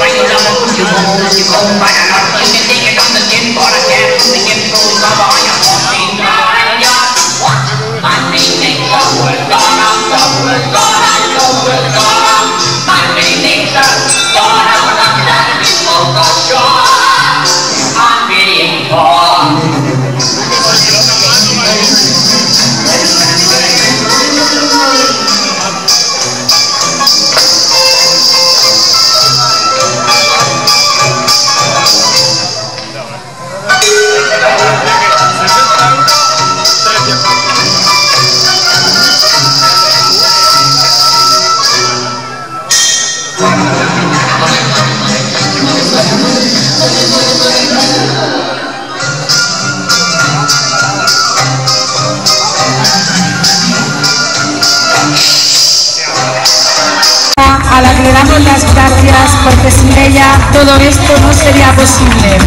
When you come, you go, you go by another. le damos las gracias porque sin ella todo esto no sería posible.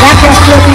Gracias,